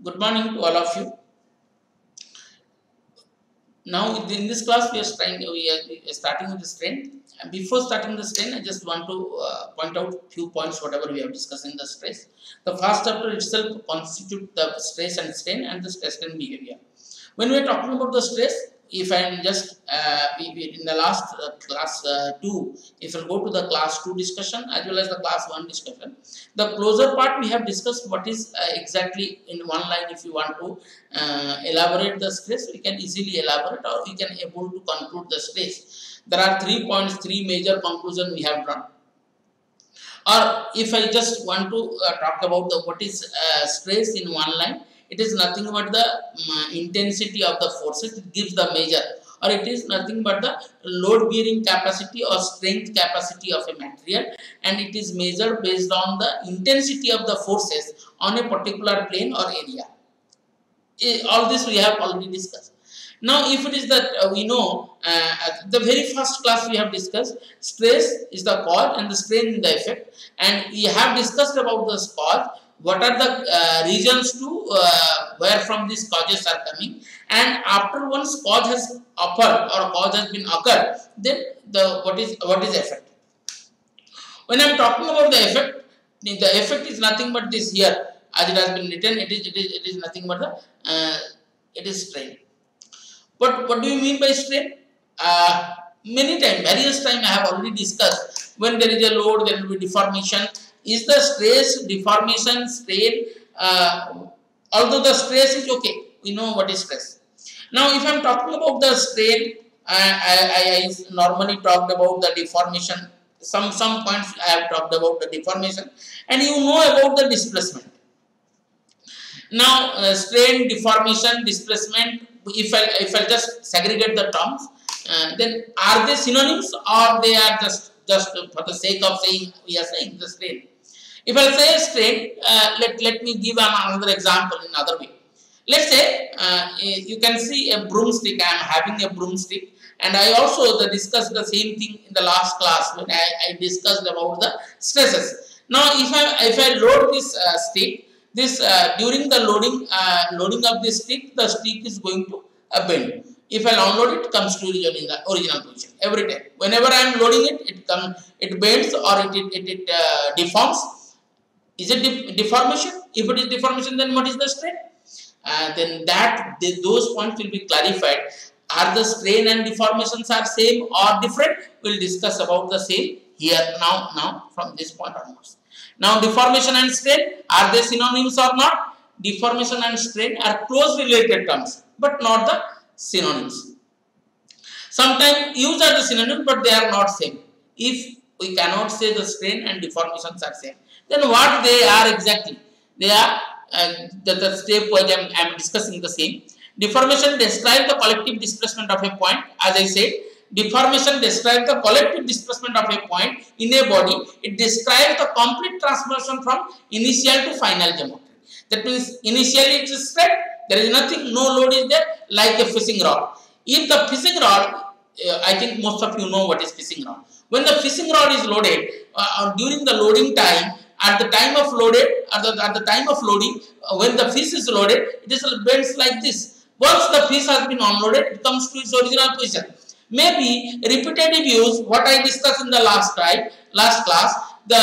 Good morning to all of you. Now in this class we are trying we are starting with the strain. And before starting the strain, I just want to uh, point out few points whatever we have discussed in the stress. The first chapter itself constitute the stress and strain and the stress and behavior. When we are talking about the stress, if I am just uh, in the last uh, class uh, 2, if I go to the class 2 discussion as well as the class 1 discussion, the closer part we have discussed what is uh, exactly in one line if you want to uh, elaborate the stress, we can easily elaborate or we can able to conclude the stress. There are three points, three major conclusion we have drawn. Or if I just want to uh, talk about the what is stress in one line, it is nothing but the um, intensity of the forces. It gives the measure. Or it is nothing but the load bearing capacity or strength capacity of a material. And it is measured based on the intensity of the forces on a particular plane or area. All this we have already discussed. Now if it is that uh, we know uh, the very first class we have discussed stress is the cause and the strain is the effect. And we have discussed about this cause what are the uh, regions to uh, where from these causes are coming? And after once cause has occurred or cause has been occurred then the what is what is effect? When i'm talking about the effect the effect is nothing but this here. As it has been written it is it is it is nothing but the uh, it is strain. But what do you mean by strain? Uh, many times various time i have already discussed. When there is a load there will be deformation is the stress deformation strain uh, although the stress is okay we know what is stress. Now if i'm talking about the strain I, I, I normally talked about the deformation. Some some points i have talked about the deformation and you know about the displacement. Now uh, strain deformation displacement if i if i just segregate the terms uh, then are they synonyms or they are just just for the sake of saying we are saying the strain if I say strain, uh, let, let me give another example in another way. Let's say uh, you can see a broomstick, I am having a broomstick and I also discussed the same thing in the last class when I, I discussed about the stresses. Now if I, if I load this uh, stick, this uh, during the loading uh, loading of this stick, the stick is going to bend. If I unload it, comes to original, original position every time. Whenever I am loading it, it comes, it bends or it, it, it, it uh, deforms is it deformation? If it is deformation, then what is the strain? Uh, then that those points will be clarified. Are the strain and deformations are same or different? We'll discuss about the same here now. Now from this point onwards. Now deformation and strain are they synonyms or not? Deformation and strain are close related terms, but not the synonyms. Sometimes used as the synonym, but they are not same. If we cannot say the strain and deformations are same then what they are exactly? They are uh, the, the step wise I am discussing the same. Deformation describes the collective displacement of a point. As I said, deformation describes the collective displacement of a point in a body. It describes the complete transformation from initial to final geometry. That means initially it is straight, there is nothing, no load is there, like a fishing rod. If the fishing rod, uh, I think most of you know what is fishing rod. When the fishing rod is loaded, uh, during the loading time, at the time of loaded at the, at the time of loading uh, when the fish is loaded it is bends like this. Once the fish has been unloaded it comes to its original position. Maybe repetitive use what i discussed in the last time last class the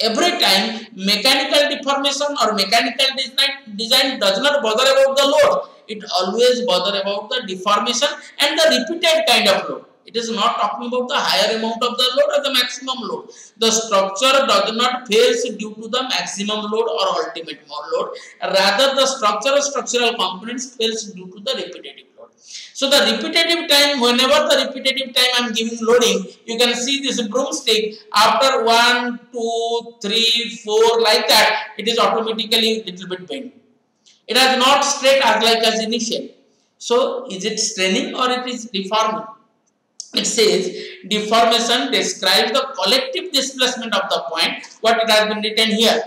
every time mechanical deformation or mechanical design design does not bother about the load. It always bother about the deformation and the repeated kind of load it is not talking about the higher amount of the load or the maximum load. The structure does not fails due to the maximum load or ultimate load. Rather, the structure structural components fails due to the repetitive load. So, the repetitive time, whenever the repetitive time I am giving loading, you can see this broomstick after 1, 2, 3, 4 like that, it is automatically little bit bent. It is not straight as like as initial. So, is it straining or it is deforming? It says deformation describes the collective displacement of the point. What it has been written here.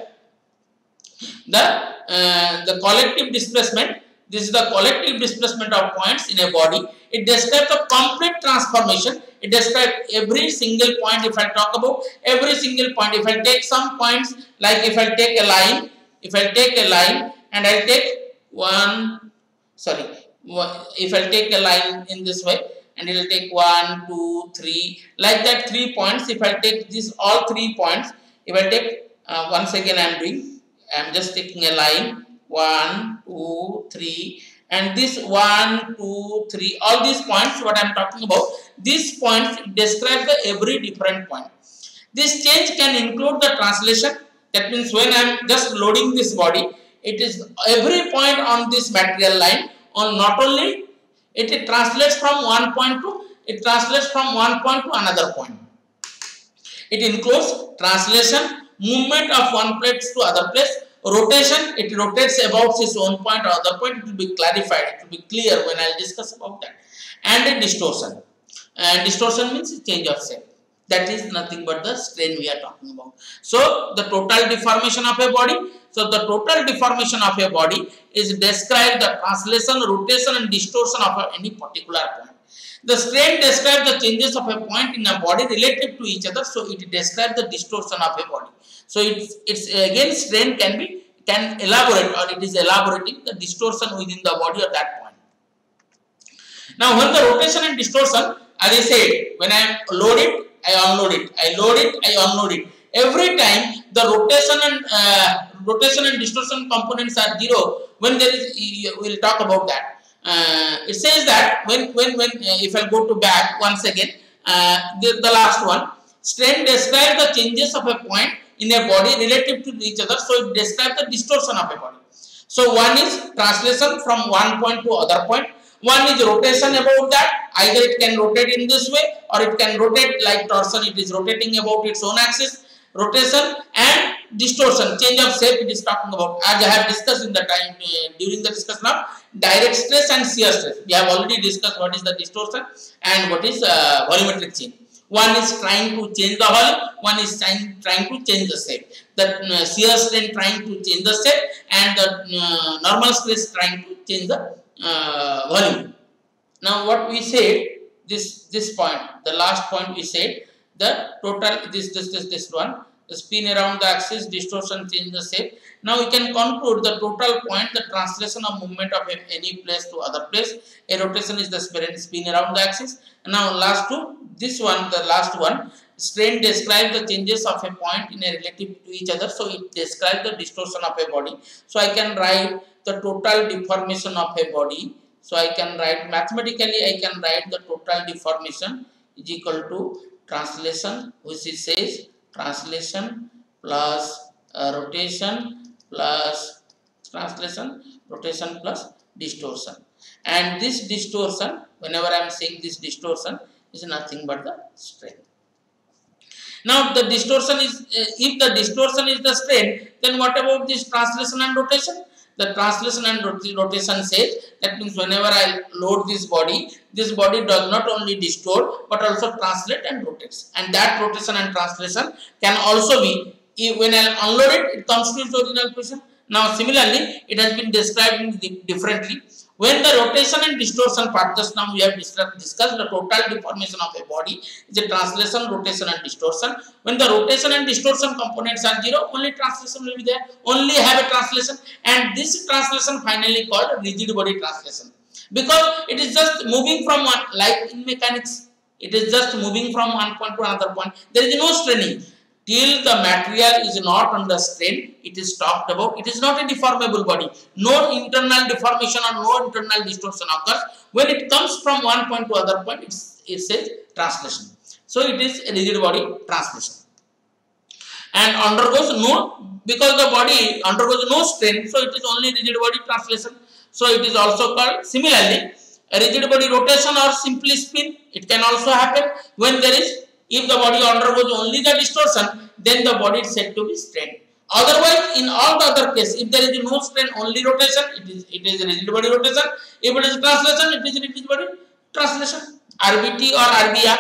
The uh, the collective displacement this is the collective displacement of points in a body. It describes the complete transformation. It describes every single point. If i talk about every single point if i take some points like if i take a line if i take a line and i take 1, sorry, if I take a line in this way, and it will take 1, 2, 3, like that 3 points. If I take these all 3 points, if I take, uh, once again I am doing, I am just taking a line, 1, 2, 3, and this 1, 2, 3, all these points, what I am talking about, these points describe the every different point. This change can include the translation, that means when I am just loading this body, it is every point on this material line on not only it, it translates from one point to it translates from one point to another point. It includes translation, movement of one place to other place, rotation, it rotates about its own point or other point, it will be clarified, it will be clear when I will discuss about that. And a distortion. And distortion means change of shape. That is nothing but the strain we are talking about. So, the total deformation of a body. So, the total deformation of a body is described the translation, rotation and distortion of any particular point. The strain describes the changes of a point in a body relative to each other. So, it describes the distortion of a body. So, it's, it's again strain can be can elaborate or it is elaborating the distortion within the body at that point. Now, when the rotation and distortion, as I said, when I load it, I unload it, I load it, I unload it. Every time the rotation and uh, rotation and distortion components are zero, when there is, we'll talk about that. Uh, it says that when, when, when, uh, if I go to back once again, uh, the, the last one, strain describes the changes of a point in a body relative to each other. So it describes the distortion of a body. So one is translation from one point to other point. One is rotation about that. Either it can rotate in this way or it can rotate like torsion. It is rotating about its own axis. Rotation and distortion, change of shape it is talking about. As I have discussed in the time uh, during the discussion of direct stress and shear stress. We have already discussed what is the distortion and what is uh, volumetric change. One is trying to change the volume, one is trying, trying to change the shape. The uh, shear strain trying to change the shape and the uh, normal stress trying to change the uh, volume. Now what we said, this this point, the last point we said, the total this this this this one, the spin around the axis, distortion change the shape. Now we can conclude the total point, the translation of movement of any place to other place. A rotation is the spin around the axis. Now last two, this one, the last one, strain describes the changes of a point in a relative to each other. So it describes the distortion of a body. So I can write the total deformation of a body. So I can write mathematically I can write the total deformation is equal to translation which is says translation plus uh, rotation plus translation rotation plus distortion and this distortion whenever I am saying this distortion is nothing but the strain. Now the distortion is uh, if the distortion is the strain then what about this translation and rotation? The translation and rotation says that means whenever I load this body, this body does not only distort but also translate and rotates. And that rotation and translation can also be, when I unload it, it comes to its original position. Now similarly, it has been described differently. When the rotation and distortion part, just now we have discussed the total deformation of a body is a translation, rotation and distortion. When the rotation and distortion components are zero, only translation will be there, only have a translation and this translation finally called rigid body translation. Because it is just moving from one, like in mechanics, it is just moving from one point to another point. There is no straining till the material is not under strain, it is talked about, it is not a deformable body. No internal deformation or no internal distortion occurs. When it comes from one point to other point, it says translation. So, it is a rigid body translation. And undergoes no, because the body undergoes no strain, so it is only rigid body translation. So, it is also called similarly, a rigid body rotation or simply spin, it can also happen when there is if the body undergoes only the distortion, then the body is said to be strained. Otherwise, in all the other cases, if there is no strain, only rotation, it is it is rigid body rotation. If it is translation, it is rigid body translation. RBT or RBR.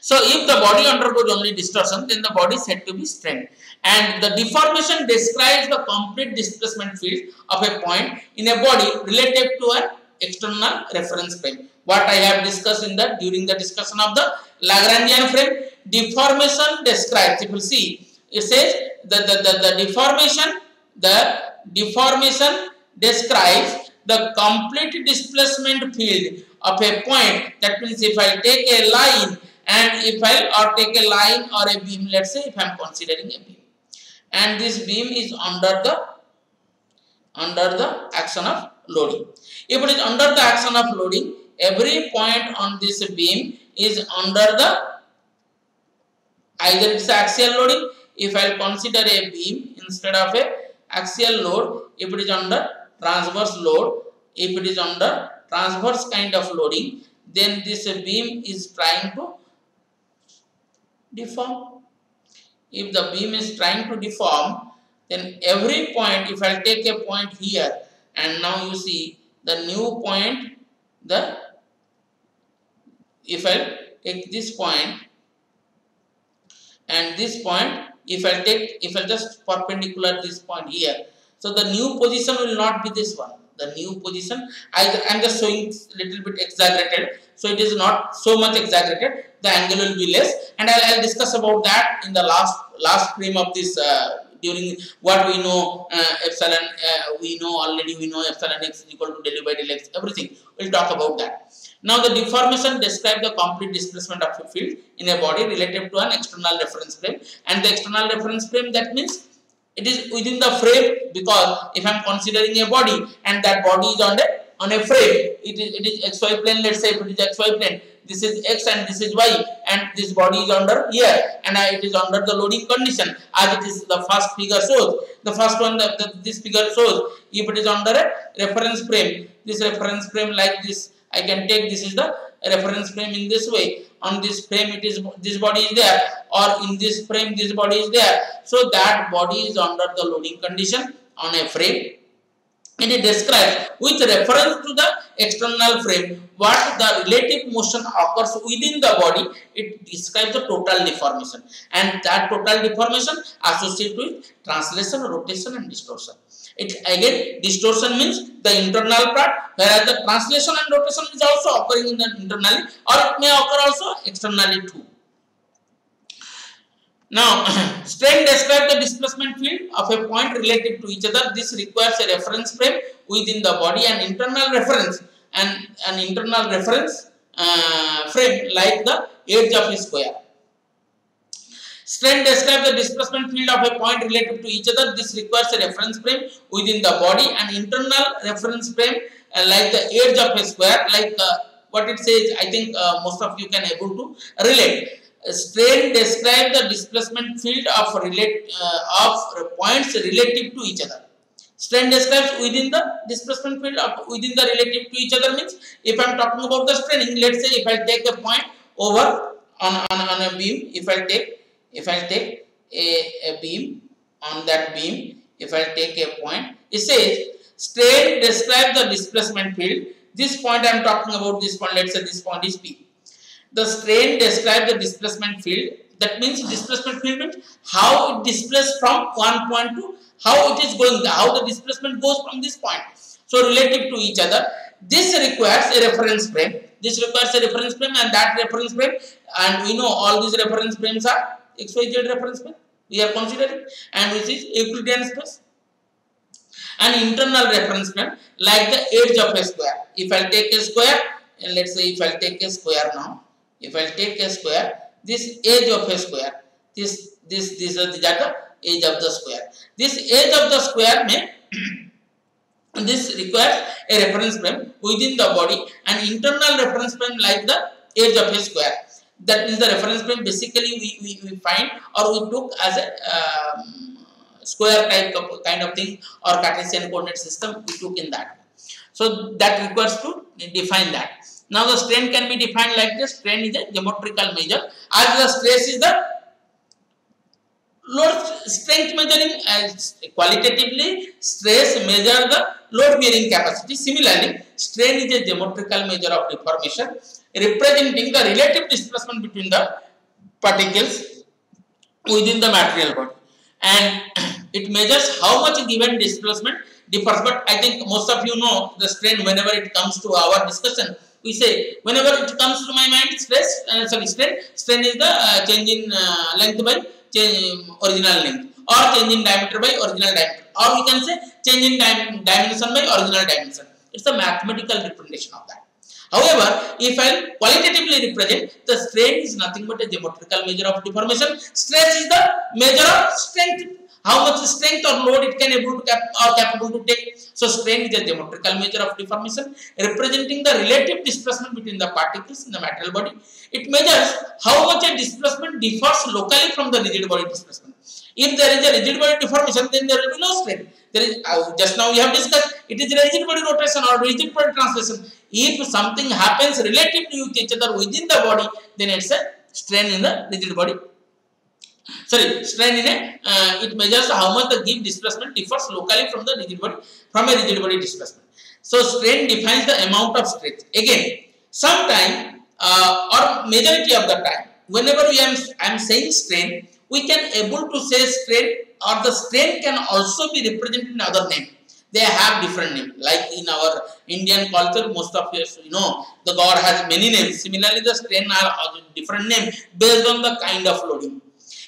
So, if the body undergoes only distortion, then the body is said to be strained. And the deformation describes the complete displacement field of a point in a body relative to an external reference frame what I have discussed in that during the discussion of the Lagrangian frame deformation describes if you see it says the, the, the, the deformation the deformation describes the complete displacement field of a point. That means if i take a line and if i or take a line or a beam let's say if i'm considering a beam. And this beam is under the under the action of loading. If it is under the action of loading every point on this beam is under the either it's axial loading if i consider a beam instead of a axial load if it is under transverse load if it is under transverse kind of loading then this beam is trying to deform. If the beam is trying to deform then every point if i take a point here and now you see the new point the if i take this point and this point if i take if i just perpendicular this point here. So the new position will not be this one. The new position i am just showing little bit exaggerated. So it is not so much exaggerated. The angle will be less. And i'll, I'll discuss about that in the last last frame of this uh, during what we know uh, epsilon uh, we know already we know epsilon x is equal to del by del x everything. We'll talk about that. Now the deformation describes the complete displacement of a field in a body relative to an external reference frame. And the external reference frame that means it is within the frame because if i'm considering a body and that body is on the on a frame it is it is xy plane let's say if it is xy plane this is x and this is y and this body is under here and it is under the loading condition. As it is the first figure shows the first one that this figure shows if it is under a reference frame this reference frame like this i can take this is the reference frame in this way. On this frame it is this body is there or in this frame this body is there. So that body is under the loading condition on a frame and it describes with reference to the external frame what the relative motion occurs within the body it describes the total deformation. And that total deformation associated with translation rotation and distortion. It again distortion means the internal part whereas the translation and rotation is also occurring in the internally or it may occur also externally too now, strain describes the displacement field of a point relative to each other. This requires a reference frame within the body and internal reference and an internal reference uh, frame like the edge of a square. Strain describes the displacement field of a point relative to each other. This requires a reference frame within the body and internal reference frame uh, like the edge of a square like uh, what it says I think uh, most of you can able to relate strain describe the displacement field of relate uh, of points relative to each other. Strain describes within the displacement field of within the relative to each other means if i am talking about the straining let's say if i take a point over on, on, on a beam if i take if i take a, a beam on that beam if i take a point it says strain describes the displacement field. This point i am talking about this point let's say this point is p the strain describes the displacement field. That means displacement field means how it displaces from one point to how it is going, how the displacement goes from this point. So relative to each other, this requires a reference frame. This requires a reference frame and that reference frame and we know all these reference frames are XYZ reference frame. We are considering and which is Euclidean space. An internal reference frame like the edge of a square. If I take a square and let's say if I take a square now if I take a square, this edge of a square, this this this is the edge of the square. This edge of the square may this requires a reference frame within the body an internal reference frame like the edge of a square. That is the reference frame basically we, we, we find or we took as a um, square type of kind of thing or Cartesian coordinate system we took in that. So that requires to define that. Now the strain can be defined like this. Strain is a geometrical measure as the stress is the load strength measuring as qualitatively stress measure the load bearing capacity. Similarly, strain is a geometrical measure of deformation representing the relative displacement between the particles within the material body and it measures how much given displacement differs but I think most of you know the strain whenever it comes to our discussion we say whenever it comes to my mind stress uh, sorry strain strain is the uh, change in uh, length by change, original length or change in diameter by original diameter or we can say change in dim dimension by original dimension. It's a mathematical representation of that. However, if I qualitatively represent, the strain is nothing but a geometrical measure of deformation. Stress is the measure of strength how much strength or load it can able to cap or capable to take. So strain is a geometrical measure of deformation representing the relative displacement between the particles in the material body. It measures how much a displacement differs locally from the rigid body displacement. If there is a rigid body deformation, then there will be no strain. There is uh, just now we have discussed it is rigid body rotation or rigid body translation. If something happens relatively with each other within the body, then it's a strain in the rigid body sorry strain in a uh, it measures how much the give displacement differs locally from the rigid body from a rigid body displacement. So strain defines the amount of stretch again sometime uh, or majority of the time whenever we am i am saying strain we can able to say strain or the strain can also be represented in other name. They have different name. Like in our indian culture most of us you know the god has many names. Similarly the strain are different name based on the kind of loading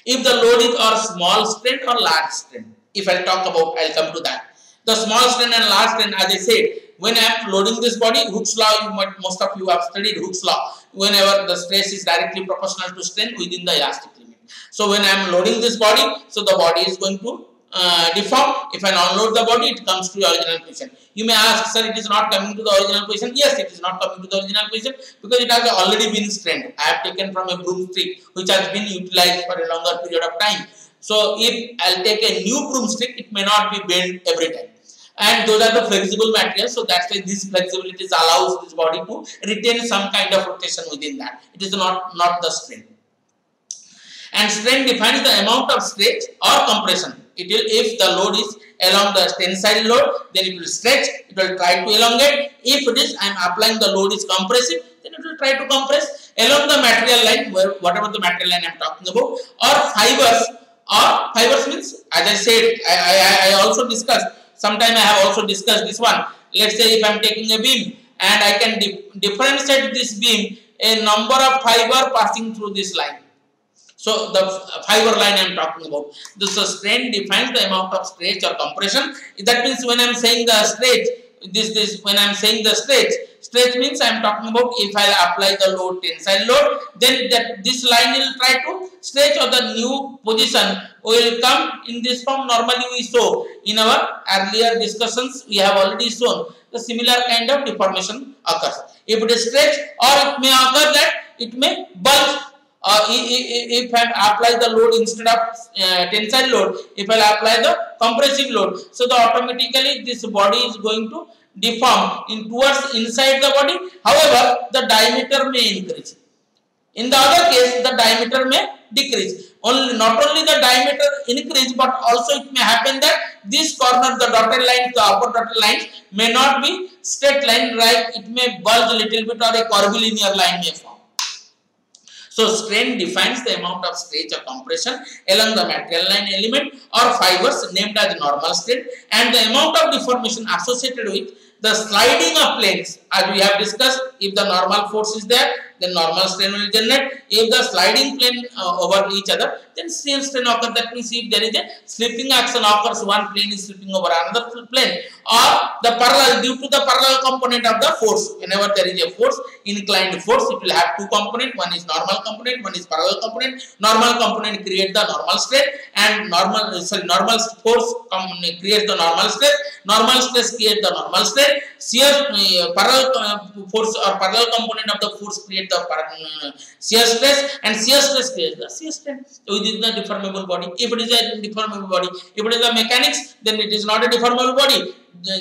if the load is or small strain or large strain. If I talk about, I'll come to that. The small strain and large strain, as I said, when I am loading this body, Hooke's law, you might, most of you have studied Hooke's law, whenever the stress is directly proportional to strain within the elastic limit. So when I am loading this body, so the body is going to uh, deform. If I unload the body, it comes to the original position. You may ask, sir, it is not coming to the original position. Yes, it is not coming to the original position because it has already been strained. I have taken from a broomstick which has been utilized for a longer period of time. So if I'll take a new broomstick, it may not be bent every time. And those are the flexible materials. So that's why this flexibility allows this body to retain some kind of rotation within that. It is not, not the strain. And strain defines the amount of stretch or compression it will if the load is along the tensile load then it will stretch it will try to elongate. If it is i am applying the load is compressive then it will try to compress along the material line whatever the material line i am talking about or fibers or fibers means as i said i i, I also discussed sometime i have also discussed this one. Let's say if i am taking a beam and i can differentiate this beam a number of fiber passing through this line so the fiber line I am talking about. This strain defines the amount of stretch or compression. That means when I am saying the stretch, this this when I am saying the stretch, stretch means I am talking about if I apply the load tensile load, then that this line will try to stretch or the new position will come in this form. Normally we saw in our earlier discussions we have already shown the similar kind of deformation occurs. If it is stretch or it may occur that it may bulge uh, if I apply the load instead of uh, tensile load, if I apply the compressive load, so the automatically this body is going to deform in towards inside the body. However, the diameter may increase. In the other case, the diameter may decrease. Only not only the diameter increase, but also it may happen that this corner, the dotted line, the upper dotted lines may not be straight line, right? It may bulge a little bit or a curvilinear line may form. So strain defines the amount of stretch or compression along the material line element or fibers named as normal strain and the amount of deformation associated with the sliding of planes. As we have discussed if the normal force is there then normal strain will generate. If the sliding plane uh, over each other, then shear strain occurs. That means if there is a slipping action occurs, one plane is slipping over another plane, or the parallel due to the parallel component of the force. Whenever there is a force, inclined force, it will have two component. One is normal component, one is parallel component. Normal component create the normal strain, and normal sorry normal force creates the normal stress. Normal stress create the normal strain. Shear uh, parallel uh, force or parallel component of the force create the shear stress and shear stress creates the shear strain within the deformable body. If it is a deformable body, if it is a mechanics, then it is not a deformable body.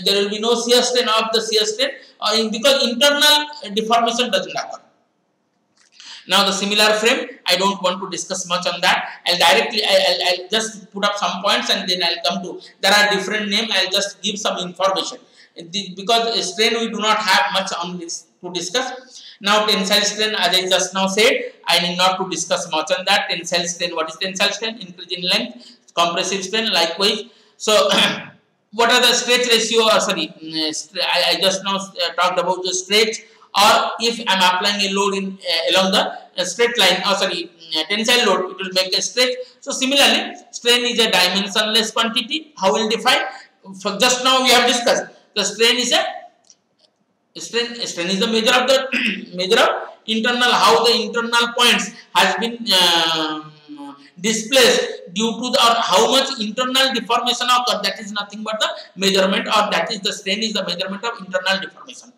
There will be no shear strain of the shear strain uh, because internal deformation doesn't occur. Now the similar frame, I don't want to discuss much on that. I'll directly, I'll, I'll just put up some points and then I'll come to, there are different name, I'll just give some information. Because strain we do not have much on this to discuss. Now tensile strain as I just now said, I need not to discuss much on that. Tensile strain, what is tensile strain? Increase in length, compressive strain likewise. So what are the stretch ratio or sorry, mm, I, I just now uh, talked about the stretch or if I am applying a load in uh, along the uh, straight line or sorry mm, tensile load it will make a stretch. So similarly strain is a dimensionless quantity. How will define? for just now we have discussed the strain is a strain, strain is the measure of the measure of internal how the internal points has been um, displaced due to the or how much internal deformation occur that is nothing but the measurement or that is the strain is the measurement of internal deformation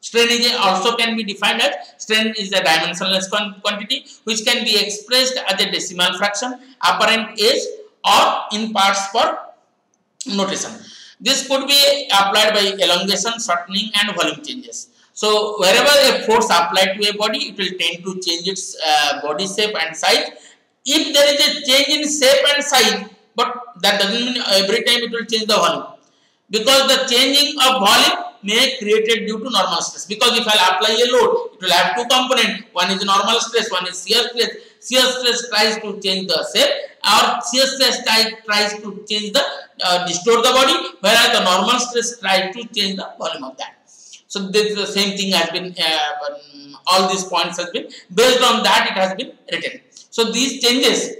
strain is also can be defined as strain is a dimensionless quantity which can be expressed as a decimal fraction apparent age or in parts per notation this could be applied by elongation shortening and volume changes so wherever a force applied to a body it will tend to change its uh, body shape and size if there is a change in shape and size, but that doesn't mean every time it will change the volume. Because the changing of volume may created due to normal stress. Because if I apply a load, it will have two components. One is normal stress, one is shear stress. Shear stress tries to change the shape or shear stress tries to change the, uh, distort the body, whereas the normal stress tries to change the volume of that. So this the same thing has been, uh, um, all these points has been, based on that it has been written. So these changes,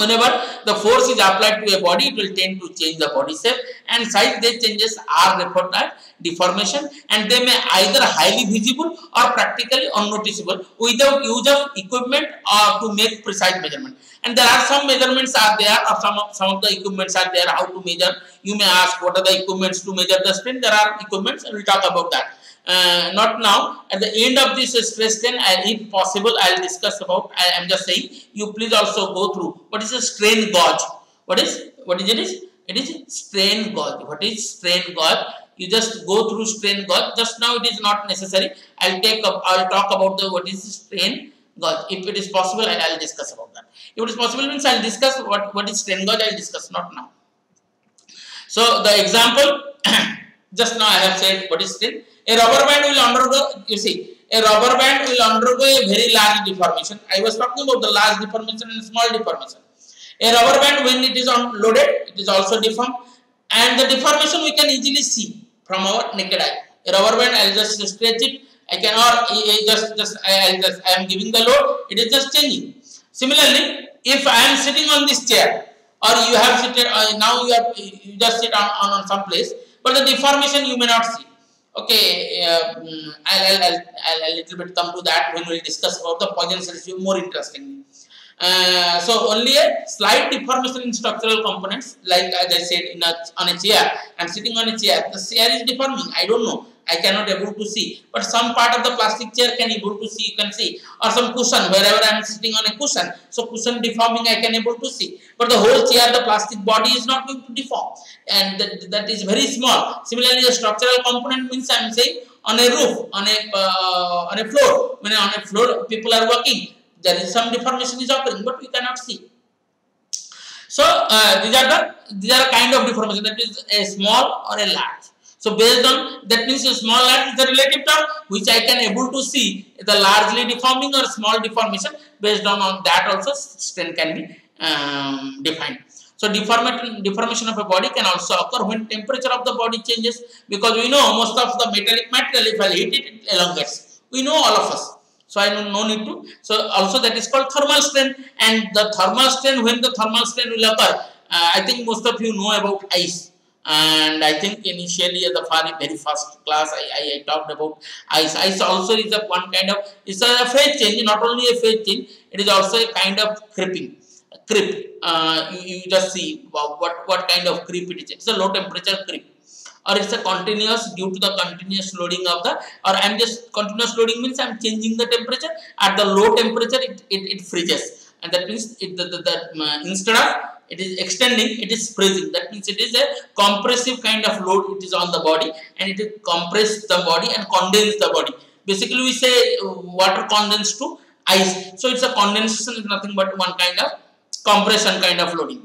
whenever the force is applied to a body, it will tend to change the body shape and size. These changes are referred as deformation and they may either highly visible or practically unnoticeable without use of equipment or to make precise measurement. And there are some measurements are there or some of, some of the equipments are there how to measure. You may ask what are the equipments to measure the strain. There are equipments and we'll talk about that uh, not now. At the end of this stress strain if possible i will discuss about i am just saying you please also go through. What is a strain gauge? What is what is it? Is it is strain gauge. What is strain gauge? You just go through strain gauge. Just now it is not necessary. I'll take up i'll talk about the what is strain gauge. If it is possible i'll discuss about that. If it is possible means i'll discuss what what is strain gauge. I'll discuss not now. So the example just now i have said what is strain a rubber band will undergo, you see, a rubber band will undergo a very large deformation. I was talking about the large deformation and small deformation. A rubber band, when it is unloaded, it is also deformed. And the deformation we can easily see from our naked eye. A rubber band, I'll just stretch it. I can, or just, just, I, I just, I am giving the load. It is just changing. Similarly, if I am sitting on this chair, or you have seated, uh, now you have, you just sit on, on, on some place, but the deformation you may not see Okay, uh, I'll, I'll, I'll, a little bit come to that when we'll discuss about the Poisson's ratio more interestingly. Uh, so only a slight deformation in structural components, like as I said, in a, on a chair. I'm sitting on a chair. The chair is deforming. I don't know. I cannot able to see. But some part of the plastic chair can able to see, you can see. Or some cushion, wherever I am sitting on a cushion. So cushion deforming I can able to see. But the whole chair, the plastic body is not going to deform. And that, that is very small. Similarly, the structural component means I am saying on a roof, on a, uh, on a floor. When on a floor people are working, there is some deformation is occurring, but we cannot see. So uh, these are the these are kind of deformation that is a small or a large. So based on that means a small large is the relative term which I can able to see the largely deforming or small deformation based on, on that also strain can be um, defined. So deformation, deformation of a body can also occur when temperature of the body changes because we know most of the metallic material if I heat it, it elongates. We know all of us. So I don't no need to. So also that is called thermal strain and the thermal strain when the thermal strain will occur. Uh, I think most of you know about ice and I think initially at the very first class I, I, I, talked about ice. Ice also is a one kind of it's a phase change, not only a phase change, it is also a kind of creeping. Creep. Uh, you, you, just see what what kind of creep it is. It's a low temperature creep. Or it's a continuous due to the continuous loading of the or I'm just continuous loading means I'm changing the temperature at the low temperature it, it, it freezes and that means it, the, the, the uh, instead of it is extending, it is freezing. That means it is a compressive kind of load it is on the body and it will compress the body and condense the body. Basically we say uh, water condensed to ice. So it's a condensation is nothing but one kind of compression kind of loading.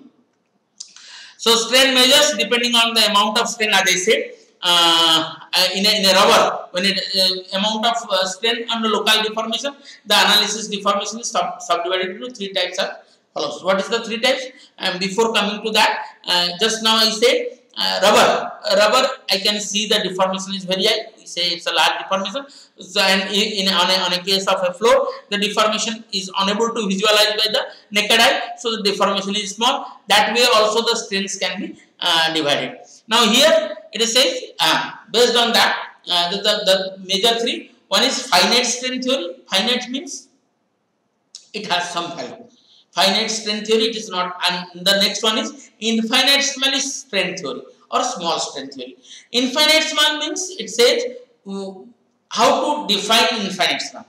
So strain measures depending on the amount of strain as I said uh, uh, in, a, in a rubber when it uh, amount of uh, strain and local deformation the analysis deformation is sub subdivided into three types of follows. What is the three types? And before coming to that, uh, just now I said uh, rubber. Uh, rubber, I can see the deformation is very high. We say it's a large deformation. So, and in, in on, a, on a case of a floor, the deformation is unable to visualize by the naked eye. So the deformation is small. That way also the strains can be uh, divided. Now here it says uh, based on that uh, the, the, the major three one is finite strain theory. Finite means it has some value. Finite strain theory it is not and the next one is infinite small strain theory or small strain theory. Infinite small means it says uh, how to define infinite small.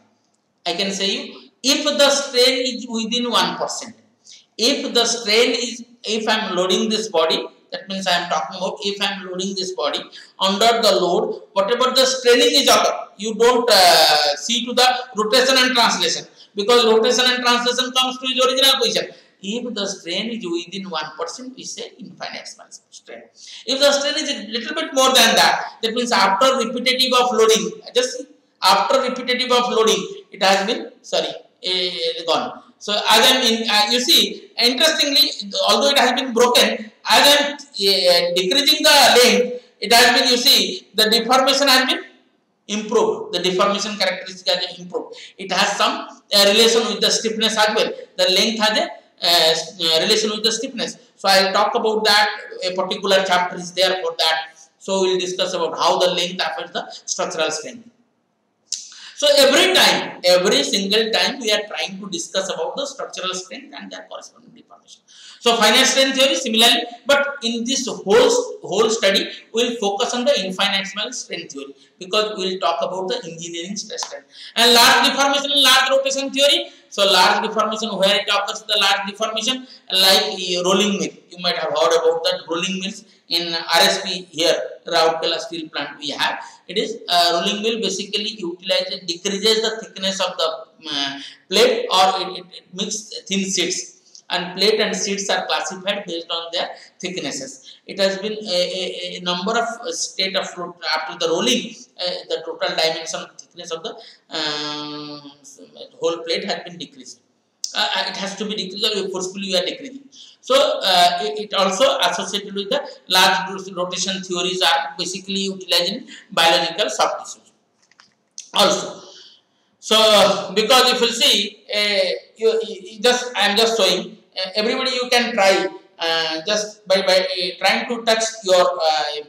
I can say you if the strain is within 1%, if the strain is, if I am loading this body, that means I am talking about if I am loading this body under the load, whatever the straining is occur, you don't uh, see to the rotation and translation because rotation and translation comes to its original position. If the strain is within 1%, we say infinite strain. If the strain is a little bit more than that, that means after repetitive of loading, just after repetitive of loading, it has been, sorry, gone. So am in, uh, you see, interestingly, although it has been broken, am uh, decreasing the length, it has been, you see, the deformation has been improved. The deformation characteristic has improved. It has some uh, relation with the stiffness as well. The length has a uh, relation with the stiffness. So I will talk about that. A particular chapter is there for that. So we will discuss about how the length affects the structural strength. So every time, every single time we are trying to discuss about the structural strength and their corresponding deformation. So finite strain theory similarly, but in this whole, whole study, we will focus on the infinitesimal strain theory because we will talk about the engineering stress strength. And large deformation and large rotation theory, so large deformation where it occurs the large deformation like rolling mill. You might have heard about that rolling mills in RSP here, Rourkela steel plant we have. It is uh, rolling mill basically utilizes decreases the thickness of the uh, plate or it, it, it makes thin sheets and plate and sheets are classified based on their thicknesses. It has been a, a, a number of state of after the rolling, uh, the total dimension thickness of the um, whole plate has been decreased. Uh, uh, it has to be decreased or forcefully you are decreasing. So, uh, it, also associated with the large rotation theories are basically utilized in biological soft tissues. Also, so because if you see, uh, you, you, just I am just showing uh, everybody you can try just by by trying to touch your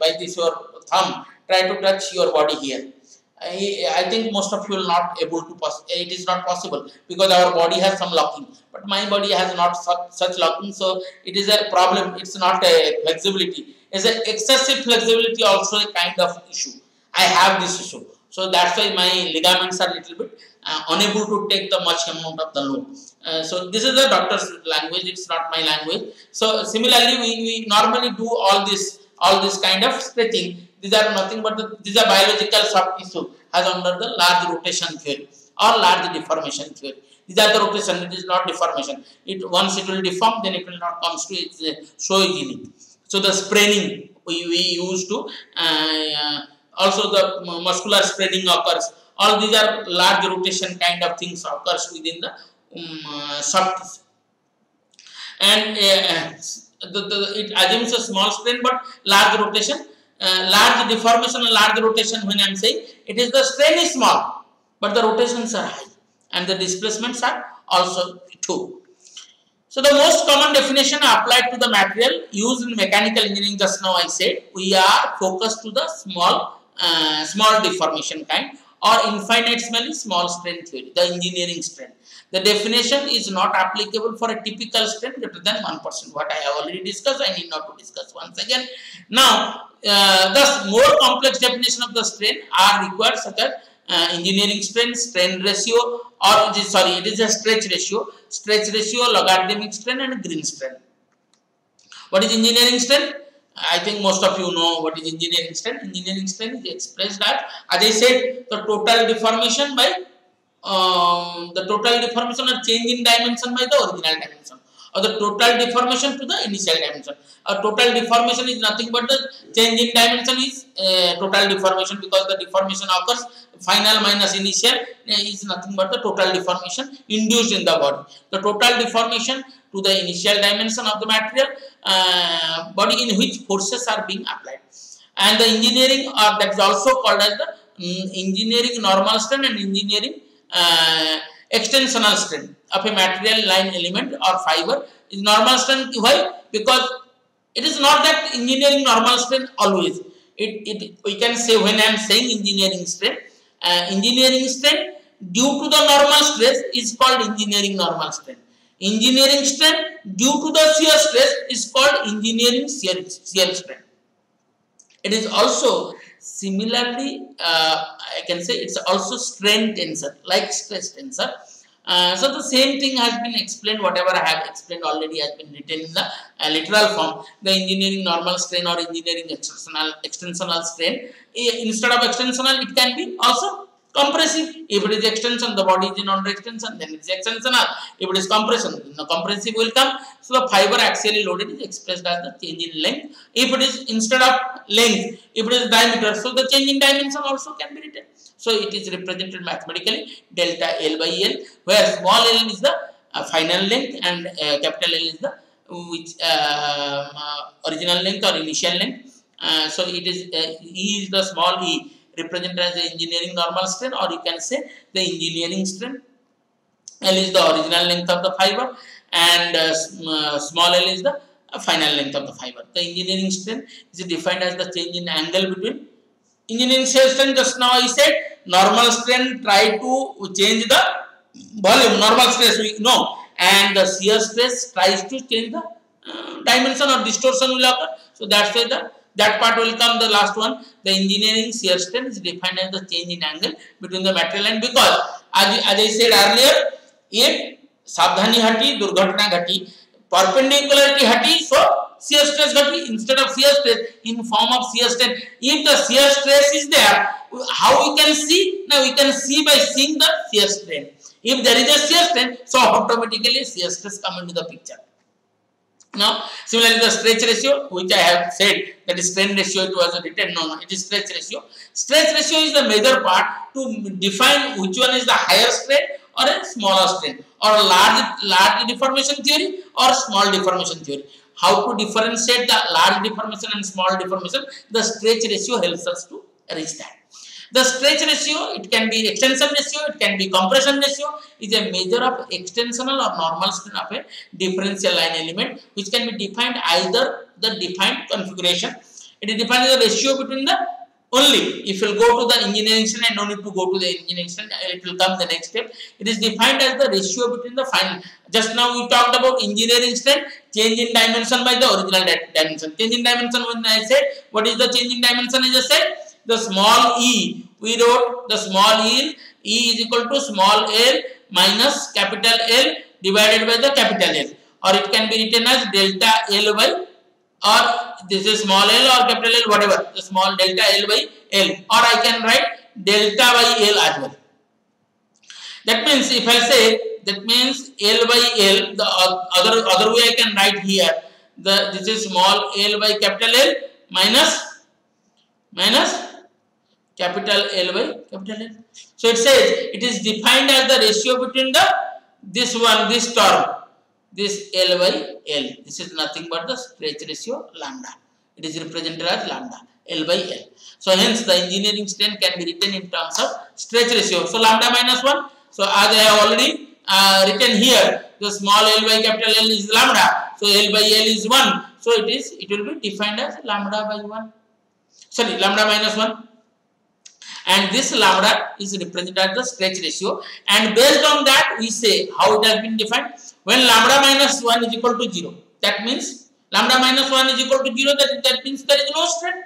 by this your thumb, try to touch your body here I, think most of you will not able to pass it is not possible because our body has some locking. But my body has not such, such locking so it is a problem. It's not a flexibility. It's an excessive flexibility also a kind of issue. I have this issue. So that's why my ligaments are little bit uh, unable to take the much amount of the load uh, so this is the doctor's language. It's not my language. So similarly we, we normally do all this all this kind of stretching these are nothing but the, these are biological soft tissue as under the large rotation theory or large deformation theory. These are the rotation, it is not deformation. It Once it will deform, then it will not come to its uh, so easily. So the spraining we, we use to, uh, also the muscular spraining occurs. All these are large rotation kind of things occurs within the um, uh, soft tissue. And uh, the, the, it assumes a small strain but large rotation uh, large deformation and large rotation when I am saying it is the strain is small but the rotations are high and the displacements are also too. So the most common definition applied to the material used in mechanical engineering just now I said we are focused to the small uh, small deformation kind or infinitesimally small strain theory the engineering strain. The definition is not applicable for a typical strain greater than 1%. What I have already discussed, I need not to discuss once again. Now, uh, thus more complex definition of the strain are required such as uh, engineering strain, strain ratio or it is, sorry, it is a stretch ratio, stretch ratio, logarithmic strain and Green strain. What is engineering strain? I think most of you know what is engineering strain. Engineering strain is expressed as, as I said, the total deformation by um, the total deformation or change in dimension by the original dimension or the total deformation to the initial dimension. A total deformation is nothing but the change in dimension is uh, total deformation because the deformation occurs final minus initial uh, is nothing but the total deformation induced in the body. The total deformation to the initial dimension of the material uh, body in which forces are being applied. And the engineering or that is also called as the um, engineering normal strain and engineering uh, extensional strength of a material line element or fiber is normal strength why because It is not that engineering normal strain always. It, it we can say when I am saying engineering strain, uh, engineering strain due to the normal stress is called engineering normal strain. Engineering strain due to the shear stress is called engineering shear, shear strain. It is also similarly, uh, I can say it's also strain tensor, like stress tensor. Uh, so the same thing has been explained, whatever I have explained already has been written in the uh, literal form. The engineering normal strain or engineering extensional, extensional strain. Instead of extensional, it can be also compressive if it is extension the body is in under extension then it is extensional if it is compression then the compressive will come. So the fiber axially loaded is expressed as the change in length. If it is instead of length if it is diameter so the change in dimension also can be written. So it is represented mathematically delta l by l where small l is the uh, final length and uh, capital L is the which uh, uh original length or initial length. Uh, so it is uh, e is the small e represented as the engineering normal strain or you can say the engineering strain. L is the original length of the fiber and uh, uh, small l is the uh, final length of the fiber. The engineering strain is defined as the change in angle between engineering shear strain just now I said normal strain try to change the volume normal stress we know and the shear stress tries to change the uh, dimension or distortion will occur. So that's why the that part will come the last one the engineering shear strain is defined as the change in angle between the material and because as, as I said earlier if सावधानी हटी दुर्घटना घटी perpendicularity hati so shear stress ghati instead of shear stress in form of shear strain if the shear stress is there how we can see now we can see by seeing the shear strain if there is a shear strain so automatically shear stress come into the picture now, similarly, the stretch ratio, which I have said that is strain ratio, it was written, no, no, it is stretch ratio. Stretch ratio is the major part to define which one is the higher strain or a smaller strain or large, large deformation theory or small deformation theory. How to differentiate the large deformation and small deformation, the stretch ratio helps us to reach that. The stretch ratio, it can be extension ratio, it can be compression ratio, is a measure of extensional or normal strain of a differential line element, which can be defined either the defined configuration. It is defined as the ratio between the only if you go to the engineering strain and no need to go to the engineering strain it will come the next step. It is defined as the ratio between the final just now we talked about engineering strain change in dimension by the original dimension. Change in dimension when i said what is the change in dimension i just said the small e, we wrote the small e, e is equal to small l minus capital L divided by the capital L. Or it can be written as delta L by or this is small l or capital L whatever. The small delta L by L. Or I can write delta by L as well. That means if I say that means L by L the other other way I can write here. The this is small L by capital L minus minus capital L by capital L. So it says it is defined as the ratio between the this one, this term, this L by L. This is nothing but the stretch ratio lambda. It is represented as lambda, L by L. So hence the engineering strain can be written in terms of stretch ratio. So lambda minus 1. So as I have already uh, written here, the small L by capital L is lambda. So L by L is 1. So it is, it will be defined as lambda by 1. Sorry, lambda minus 1 and this lambda is represented as the stretch ratio. And based on that we say how it has been defined. When lambda minus 1 is equal to 0 that means lambda minus 1 is equal to 0 that, that means there is no strain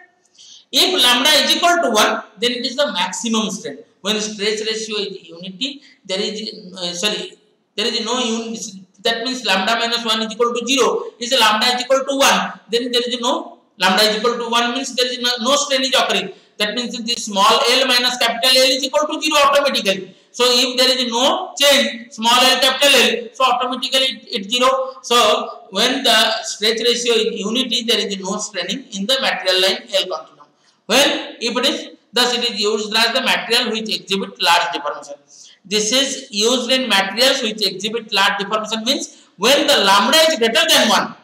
if lambda is equal to 1 then it is the maximum strain when stretch ratio is unity there is uh, sorry there is no unity. That means lambda minus 1 is equal to 0 is lambda is equal to 1 then there is no lambda is equal to 1 means there is no, no strain is occurring that means this small l minus capital L is equal to 0 automatically. So if there is no change, small l capital L, so automatically it, it's 0. So when the stretch ratio is unity, there is no straining in the material line L continuum. Well, if it is, thus it is used as the material which exhibit large deformation. This is used in materials which exhibit large deformation means when the lambda is greater than 1,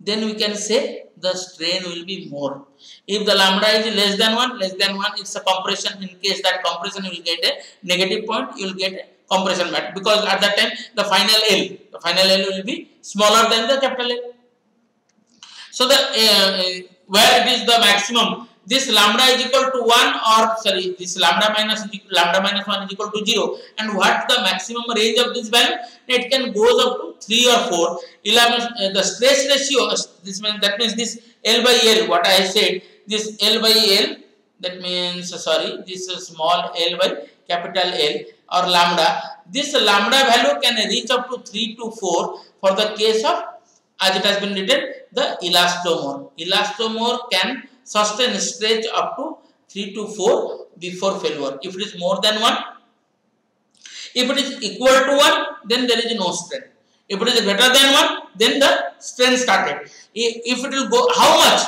then we can say the strain will be more. If the lambda is less than 1, less than 1, it's a compression. In case that compression, you will get a negative point, you will get a compression mat. Because at that time, the final L, the final L will be smaller than the capital L. So the uh, where it is the maximum, this lambda is equal to 1 or sorry, this lambda minus lambda minus 1 is equal to 0. And what the maximum range of this value? It can goes up to 3 or 4. 11, uh, the stress ratio, this means that means this L by L, what I said, this L by L, that means sorry, this is small L by capital L or lambda. This lambda value can reach up to 3 to 4 for the case of as it has been written the elastomer. Elastomer can sustain stretch up to 3 to 4 before failure. If it is more than 1, if it is equal to 1, then there is no strain. If it is greater than 1, then the strain started. If it will go, how much?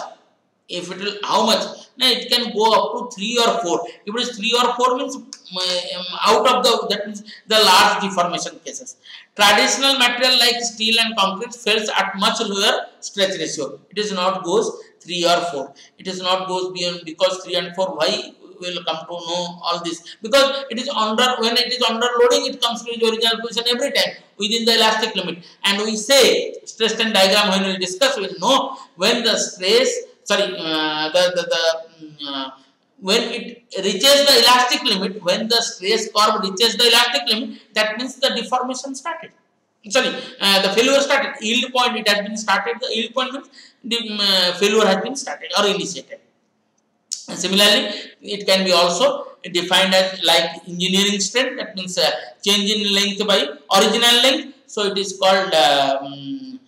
If it will, how much? Now it can go up to 3 or 4. If it is 3 or 4 means um, out of the, that means the large deformation cases. Traditional material like steel and concrete fails at much lower stretch ratio. It is not goes 3 or 4. It is not goes beyond because 3 and 4. Why will come to know all this? Because it is under, when it is under loading, it comes to its original position every time within the elastic limit. And we say stress strain diagram when we discuss, we will know when the stress, sorry, uh, the, the, the uh, when it reaches the elastic limit, when the stress curve reaches the elastic limit, that means the deformation started. Sorry, uh, the failure started. Yield point, it has been started. The yield point means the uh, failure has been started or initiated. And similarly, it can be also defined as like engineering strain. That means uh, change in length by original length. So it is called um,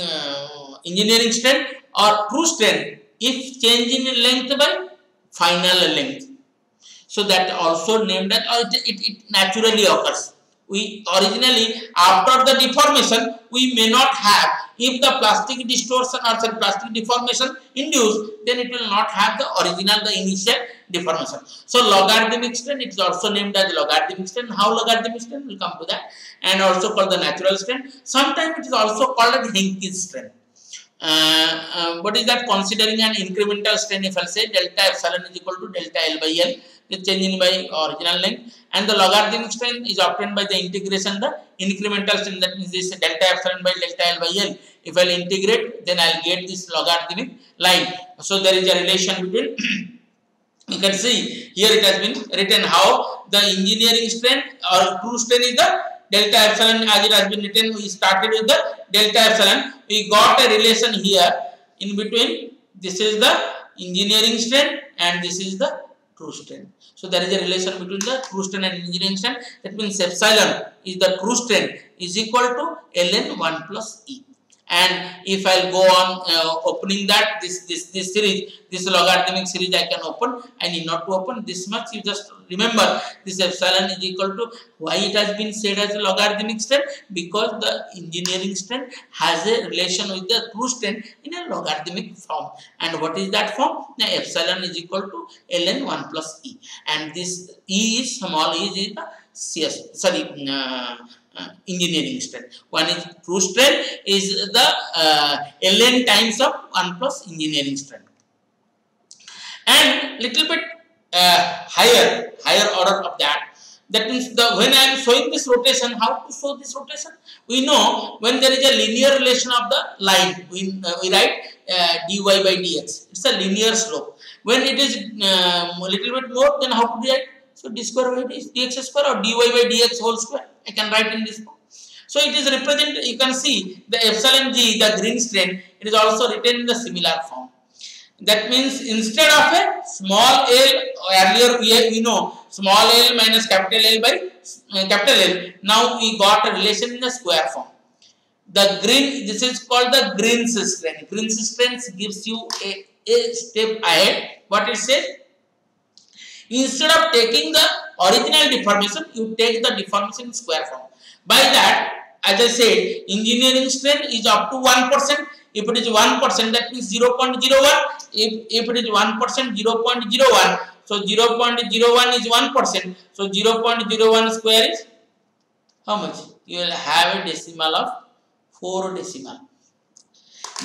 uh, engineering strain or true strain. If change in length by final length. So that also named as or it, it, it naturally occurs. We originally after the deformation we may not have if the plastic distortion or plastic deformation induced then it will not have the original the initial deformation. So logarithmic strain it is also named as logarithmic strain. How logarithmic strain will come to that and also called the natural strain. Sometimes it is also called as Hencky's strain. Uh, uh, what is that considering an incremental strain if I say delta epsilon is equal to delta L by L the changing by original length and the logarithmic strain is obtained by the integration the incremental strain that means this delta epsilon by delta L by L. If I'll integrate then I'll get this logarithmic line. So there is a relation between you can see here it has been written how the engineering strain or true strain is the delta epsilon. As it has been written we started with the delta epsilon. We got a relation here in between. This is the engineering strain and this is the true strain. So there is a relation between the true strain and engineering strain. That means epsilon is the true strain is equal to ln 1 plus e. And if I'll go on uh, opening that this this this series this logarithmic series I can open. I need not to open this much. You just remember this epsilon is equal to why it has been said as a logarithmic strain because the engineering strain has a relation with the true strain in a logarithmic form and what is that form the epsilon is equal to ln 1 plus e and this e is small e is the CS sorry uh, uh, engineering strength. One is true strength is the uh, ln times of 1 plus engineering strength. And little bit uh, higher, higher order of that. That means the when I am showing this rotation, how to show this rotation? We know when there is a linear relation of the line, we, uh, we write uh, dy by dx. It's a linear slope. When it is a um, little bit more, then how to write? So d square by dx square or dy by dx whole square. I can write in this form. So it is represented, you can see the epsilon g, the green strain, it is also written in the similar form. That means instead of a small l, earlier we, we know small l minus capital L by uh, capital L, now we got a relation in the square form. The green, this is called the Green's strain. Green's strain gives you a, a step ahead. What it says? Instead of taking the original deformation, you take the deformation square form. By that, as I said, engineering strain is up to 1%. If it is 1%, that means 0 0.01. If, if it is 1%, 0 0.01. So 0 0.01 is 1%. So 0 0.01 square is how much? You will have a decimal of 4 decimal.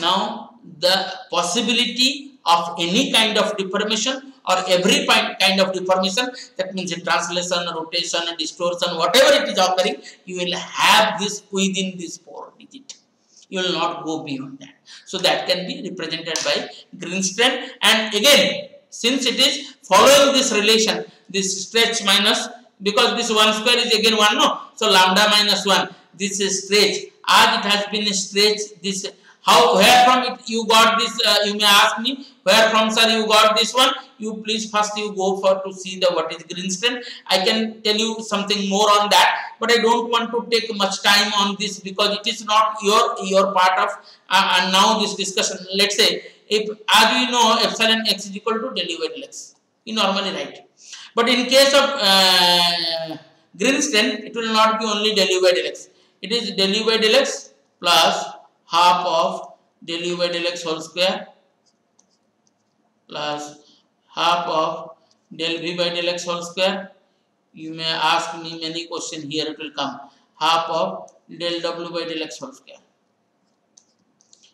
Now, the possibility of any kind of deformation or every kind of deformation that means in translation rotation distortion whatever it is occurring you will have this within this four digit You will not go beyond that. So that can be represented by green strain. And again, since it is following this relation, this stretch minus, because this 1 square is again 1, no? So lambda minus 1, this is stretch. As it has been stretched, this how where from it you got this uh, you may ask me where from sir you got this one you please first you go for to see the what is green strain i can tell you something more on that but i don't want to take much time on this because it is not your your part of uh, and now this discussion let's say if as we know epsilon x is equal to del u by x we normally write but in case of uh, green it will not be only del u by x it is del u by x plus half of del u by del x whole square plus half of del v by del x whole square. You may ask me many questions here it will come. Half of del w by del x whole square.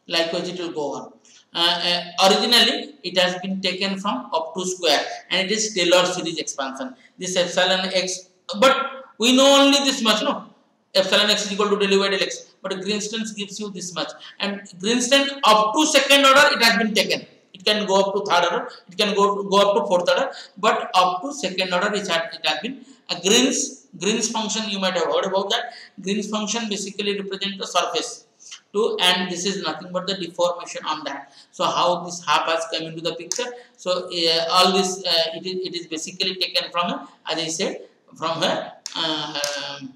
Likewise it will go on. Uh, uh, originally it has been taken from up to square and it is Taylor series expansion. This epsilon x but we know only this much no epsilon x is equal to del u by del x but Greenstrain gives you this much and Greenstrain up to second order it has been taken it can go up to third order it can go go up to fourth order but up to second order it has, it has been a Green's Green's function you might have heard about that Green's function basically represents the surface to and this is nothing but the deformation on that so how this half has come into the picture so uh, all this uh, it is it is basically taken from as i said from her uh, um,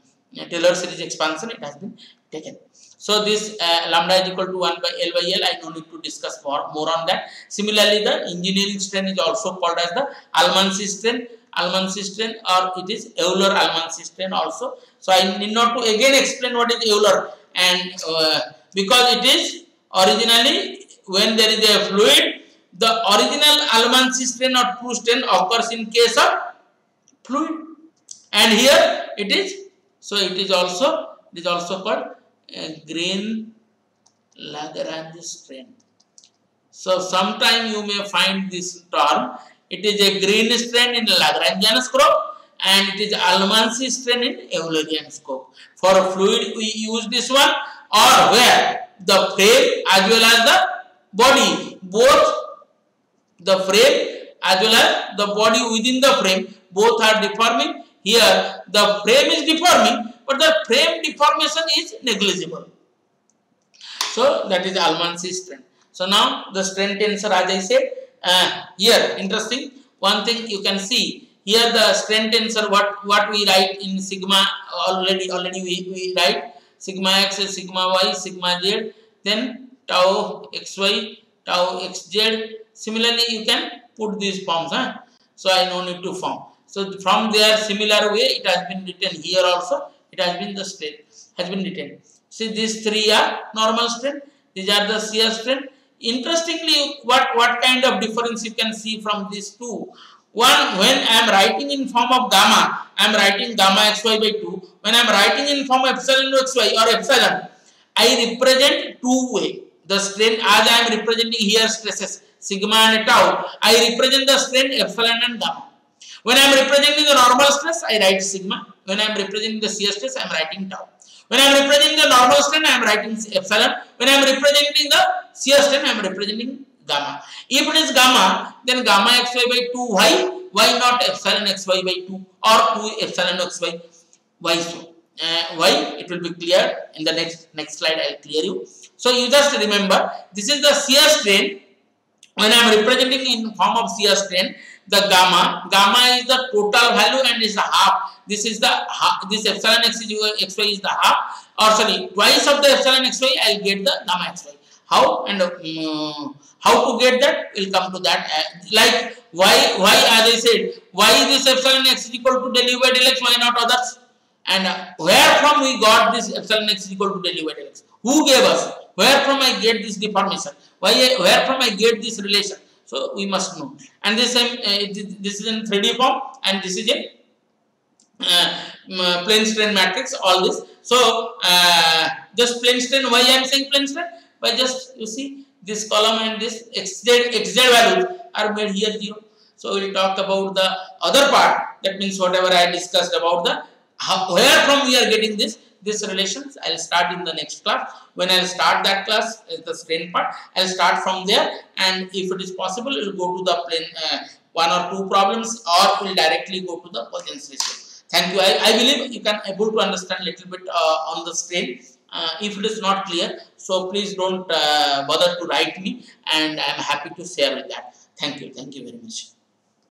Taylor series expansion it has been taken. So this uh, lambda is equal to 1 by L by L. I don't need to discuss more, more on that. Similarly, the engineering strain is also called as the Almansi strain, Almansi strain or it is Euler Almansi strain also. So I need not to again explain what is Euler and uh, because it is originally when there is a fluid, the original Almansi strain or true strain occurs in case of fluid and here it is so it is also it is also called a green Lagrange strain. So sometime you may find this term. It is a green strain in Lagrangian scope and it is Almansi strain in Eulerian scope. For fluid we use this one or where the frame as well as the body both the frame as well as the body within the frame both are deforming here the frame is deforming but the frame deformation is negligible. So that is Almansi strain. So now the strain tensor as I said uh, here interesting one thing you can see here the strain tensor what what we write in sigma already already we, we write sigma x sigma y sigma z then tau xy tau xz similarly you can put these forms huh? so I no need to form so from there similar way it has been written here also it has been the strain has been retained. See these three are normal strain. These are the shear strain. Interestingly, what what kind of difference you can see from these two? One, when I am writing in form of gamma, I am writing gamma xy by 2. When I am writing in form of epsilon xy or epsilon, I represent two way. The strain as I am representing here stresses sigma and tau, I represent the strain epsilon and gamma. When I am representing the normal stress, I write sigma. When I am representing the shear stress, I am writing tau. When I am representing the normal strain, I am writing epsilon. When I am representing the shear strain, I am representing gamma. If it is gamma, then gamma xy by 2 y, why not epsilon xy by 2 or 2 epsilon xy y so. Uh, why it will be clear in the next next slide I'll clear you. So you just remember this is the shear strain when I am representing in form of shear strain the gamma. Gamma is the total value and is the half. This is the half, this epsilon x is xy is the half or sorry twice of the epsilon xy I will get the gamma xy. How and um, how to get that? We'll come to that. Uh, like why why as I said why this epsilon x is equal to del u by del x why not others? And uh, where from we got this epsilon x is equal to del u by del x? Who gave us? Where from I get this deformation? Why where from I get this relation? So we must know. And this uh, this is in 3D form, and this is in uh, plane strain matrix. All this. So uh, just plane strain. Why I am saying plane strain? By just you see this column and this xz xz values are made here zero. So we will talk about the other part. That means whatever I discussed about the how, where from we are getting this these relations. I'll start in the next class. When I'll start that class, is the strain part. I'll start from there, and if it is possible, we'll go to the plane uh, one or two problems, or we'll directly go to the Poisson's ratio. Thank you. I, I believe you can able to understand little bit uh, on the strain. Uh, if it is not clear, so please don't uh, bother to write me, and I'm happy to share with that. Thank you. Thank you very much.